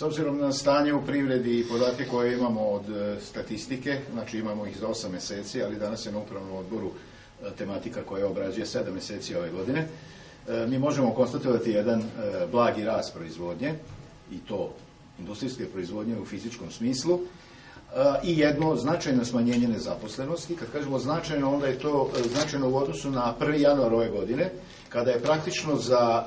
S obzirom na stanje u privredi i podatke koje imamo od e, statistike, znači imamo ih za 8 meseci, ali danas je na upravnom odboru e, tematika koja obrađuje 7 meseci ove godine, e, mi možemo konstatovati jedan blagi rast proizvodnje, i to industrijske proizvodnje u fizičkom smislu, i jedno značajno smanjenje nezaposlenosti. Kad kažemo značajno, onda je to značajno u odnosu na 1. januar ove godine, kada je praktično za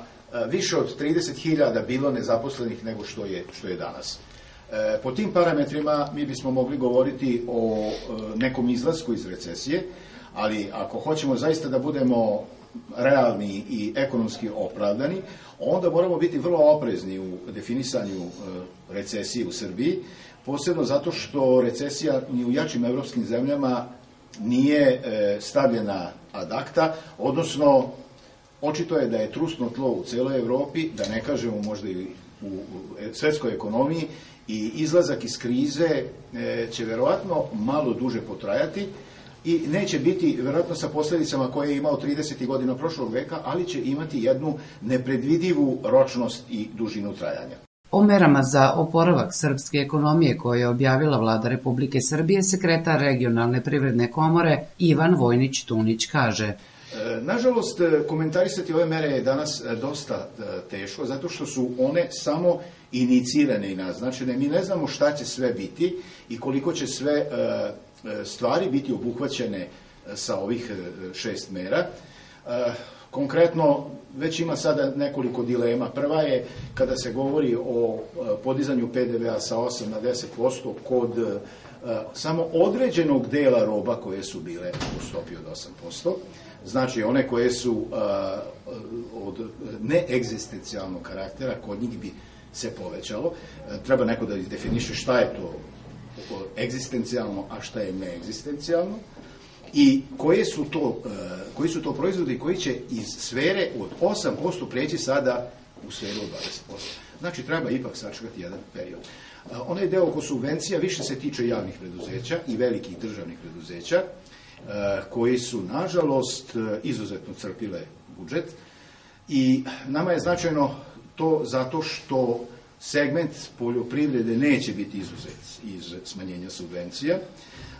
više od 30.000 bilo nezaposlenih nego što je, što je danas. E, po tim parametrima mi bismo mogli govoriti o e, nekom izlasku iz recesije, ali ako hoćemo zaista da budemo realni i ekonomski opravdani, onda moramo biti vrlo oprezni u definisanju e, recesije u Srbiji, posebno zato što recesija ni u jačim evropskim zemljama nije stavljena ad acta, odnosno Očito je da je trusno tlo u celoj Evropi, da ne kažemo možda i u svetskoj ekonomiji, i izlazak iz krize e, će verovatno malo duže potrajati i neće biti verovatno sa posledicama koje je imao 30. godina prošlog veka, ali će imati jednu nepredvidivu ročnost i dužinu trajanja. O merama za oporavak srpske ekonomije koje je objavila vlada Republike Srbije, sekretar regionalne privredne komore Ivan Vojnić-Tunić kaže – E, nažalost, e, komentarisati ove mere je danas e, dosta teško, zato što su one samo inicirane i naznačene. Mi ne znamo šta će sve biti i koliko će sve stvari biti obuhvaćene sa ovih šest mera. Konkretno, već ima sada nekoliko dilema. Prva je kada se govori o podizanju PDV-a sa 8 na 10% kod samo određenog dela roba koje su bile u stopi od 8%. Znači, one koje su a, od neegzistencijalnog karaktera, kod njih bi se povećalo. A, treba neko da definiše šta je to egzistencijalno, a šta je neegzistencijalno i koje su to, koji su to proizvodi koji će iz sfere od 8% preći sada u sferu od 20%. Znači, treba ipak sačekati jedan period. Onaj deo oko subvencija više se tiče javnih preduzeća i velikih državnih preduzeća, Eh, koji su, nažalost, eh, izuzetno crpile budžet i nama je značajno to zato što segment poljoprivrede neće biti izuzet iz smanjenja subvencija.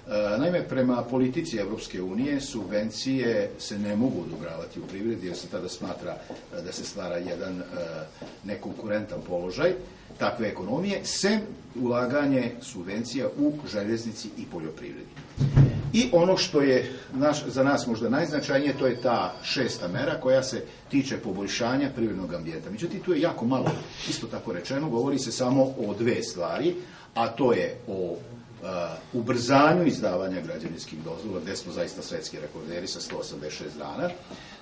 Eh, naime, prema politici Evropske unije subvencije se ne mogu odobravati u privredi jer se tada smatra da se stvara jedan nekonkurentan položaj takve ekonomije, sem ulaganje subvencija u željeznici i poljoprivredi. I ono što je naš, za nas možda najznačajnije, to je ta šesta mera koja se tiče poboljšanja privrednog ambijenta. Međutim, tu je jako malo, isto tako rečeno, govori se samo o dve stvari, a to je o ubrzanju izdavanja građevinskih dozvola, gde smo zaista svetski rekorderi sa 186 dana,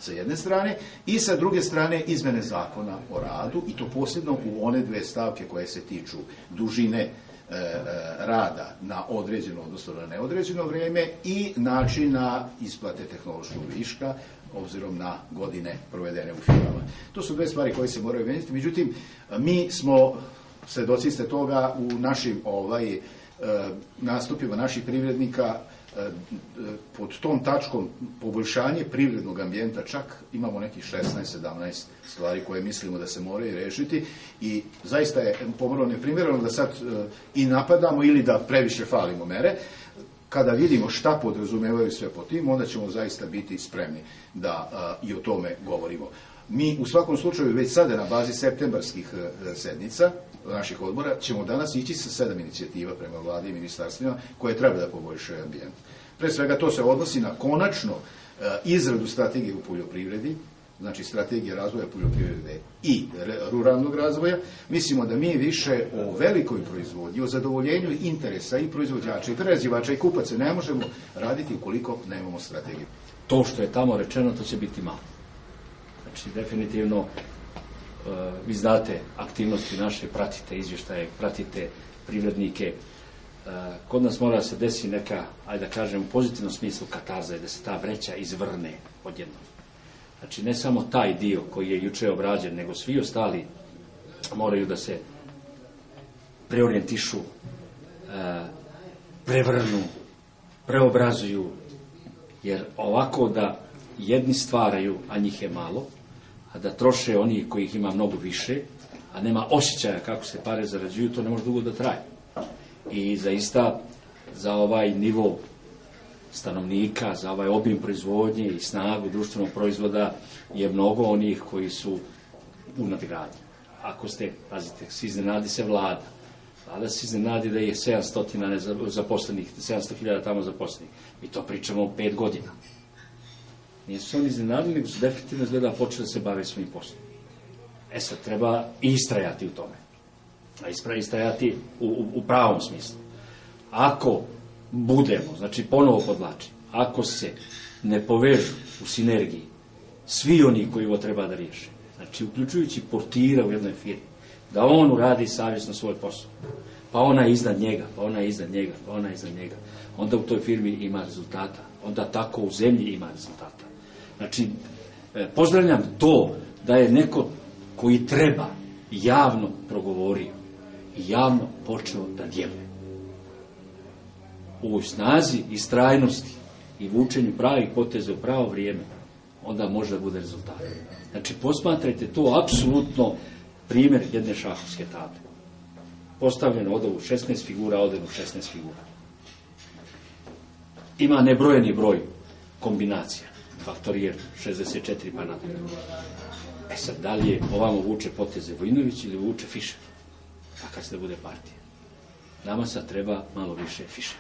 sa jedne strane, i sa druge strane izmene zakona o radu, i to posebno u one dve stavke koje se tiču dužine E, e, rada na određeno, odnosno na neodređeno vreme i načina isplate tehnološkog viška obzirom na godine provedene u firmama. To su dve stvari koje se moraju menjati, međutim, mi smo svedoci ste toga u našim ovaj, nastupima naših privrednika pod tom tačkom poboljšanje privrednog ambijenta čak imamo nekih 16-17 stvari koje mislimo da se moraju rešiti i zaista je pomalo neprimjerano da sad e, i napadamo ili da previše falimo mere. Kada vidimo šta podrazumevaju sve po tim, onda ćemo zaista biti spremni da i o tome govorimo. Mi u svakom slučaju već sada na bazi septembarskih e, sednica naših odbora ćemo danas ići sa sedam inicijativa prema vladi i ministarstvima koje treba da poboljšaju ambijent. Pre svega to se odnosi na konačno e, izradu strategije u poljoprivredi, znači strategija razvoja poljoprivrede i ruralnog razvoja, mislimo da mi više o velikoj proizvodnji, o zadovoljenju interesa i proizvođača i prerađivača i kupaca ne možemo raditi ukoliko nemamo strategiju. To što je tamo rečeno, to će biti malo. Znači, definitivno, uh, vi znate aktivnosti naše, pratite izvještaje, pratite privrednike, uh, kod nas mora da se desi neka, ajde da kažem, u pozitivnom smislu katarza, da se ta vreća izvrne odjednom. Znači, ne samo taj dio koji je juče obrađen, nego svi ostali moraju da se preorijentišu, uh, prevrnu, preobrazuju, jer ovako da jedni stvaraju, a njih je malo, a da troše oni kojih ima mnogo više, a nema osjećaja kako se pare zarađuju, to ne može dugo da traje. I zaista za ovaj nivo stanovnika, za ovaj obim proizvodnje i snagu društvenog proizvoda je mnogo onih koji su u nadgradnji. Ako ste, pazite, se iznenadi se vlada. Vlada se iznenadi da je 700 zaposlenih, 700.000 tamo zaposlenih. Mi to pričamo pet godina. Nisu se oni iznenadili, nego su definitivno izgleda počeli da se bave svojim poslom. E sad, treba istrajati u tome. A istrajati u, u, u pravom smislu. Ako budemo, znači ponovo podlačim, ako se ne povežu u sinergiji svi oni koji ovo treba da riješe, znači uključujući portira u jednoj firmi, da on uradi savjesno svoj posao, pa ona je iznad njega, pa ona je iznad njega, pa ona je iznad njega, onda u toj firmi ima rezultata, onda tako u zemlji ima rezultata. Znači, e, pozdravljam to da je neko koji treba javno progovorio i javno počeo da djeluje. U snazi i strajnosti i vučenju pravih poteza u pravo vrijeme, onda može da bude rezultat. Znači, posmatrajte to apsolutno primjer jedne šahovske table. Postavljeno od u 16 figura, ode u 16 figura. Ima nebrojeni broj kombinacija. Faktorijer 64 pa nadalje. E sad, da li je ovamo vuče poteze Vojinović ili vuče Fišer? A kad se da bude partija? Nama sad treba malo više Fišer.